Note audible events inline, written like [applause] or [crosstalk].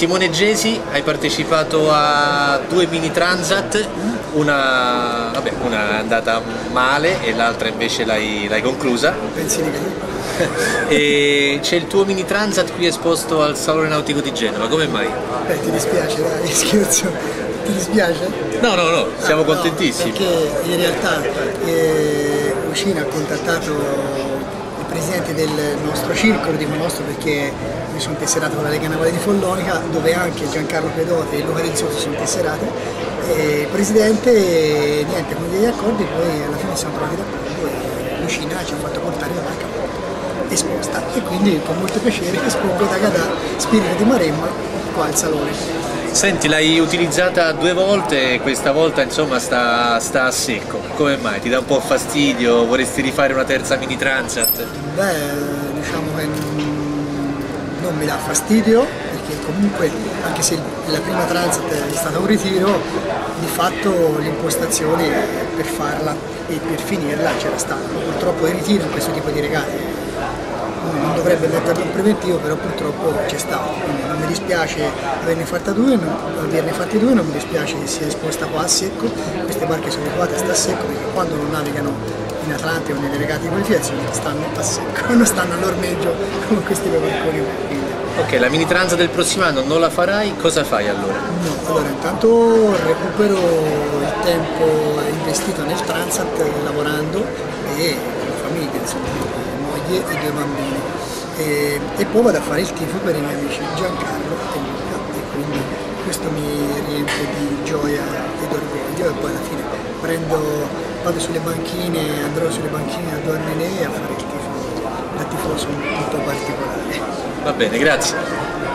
Simone Gesi, hai partecipato a due mini transat, una, vabbè, una è andata male e l'altra invece l'hai, conclusa. Pensi di che? [laughs] e c'è il tuo mini transat qui esposto al Salone Nautico di Genova, come mai? Beh, ti dispiace, dai, [laughs] scherzo. Ti dispiace? No, no, no, siamo Ah, contentissimi. No, perché in realtà eh, Ucina ha contattato presidente del nostro circolo, dico nostro perché mi sono tesserato con la Lega Navale di Follonica, dove anche Giancarlo Pedote e Luca Del Sotto sono tesserati. Presidente, niente, con degli accordi, poi alla fine siamo trovati d'accordo e Lucina ci ha fatto portare la barca esposta e quindi con molto piacere espongo da Gadà Spirito di Maremma qua al Salone. Senti, l'hai utilizzata due volte e questa volta insomma sta, sta a secco. Come mai? Ti dà un po' fastidio? Vorresti rifare una terza mini transat? Beh, diciamo che non mi dà fastidio perché comunque anche se la prima transat è stata un ritiro, di fatto l'impostazione per farla e per finirla c'era stata. Purtroppo il ritiro in questo tipo di regali non dovrebbe metterlo in preventivo, però purtroppo c'è stato. Quindi non mi dispiace averne fatta due, non, averne fatte due, non mi dispiace che sia esposta qua a secco. Queste barche sono trovate a sta a secco perché quando non navigano in Atlante o nelle regate di qualificazione stanno a secco, [laughs] non stanno all'ormeggio con questi. Quindi, Ok, la mini transat del prossimo anno non la farai, cosa fai allora? No, allora intanto recupero il tempo investito nel Transat lavorando e con la famiglia, insomma, moglie e due bambini. E, e poi vado a fare il tifo per i miei amici Giancarlo e Luca e quindi questo mi riempie di gioia e d'orgoglio e poi alla fine prendo, vado sulle banchine, andrò sulle banchine a Dormine a fare il tifo da tifoso molto particolare. Va bene, grazie.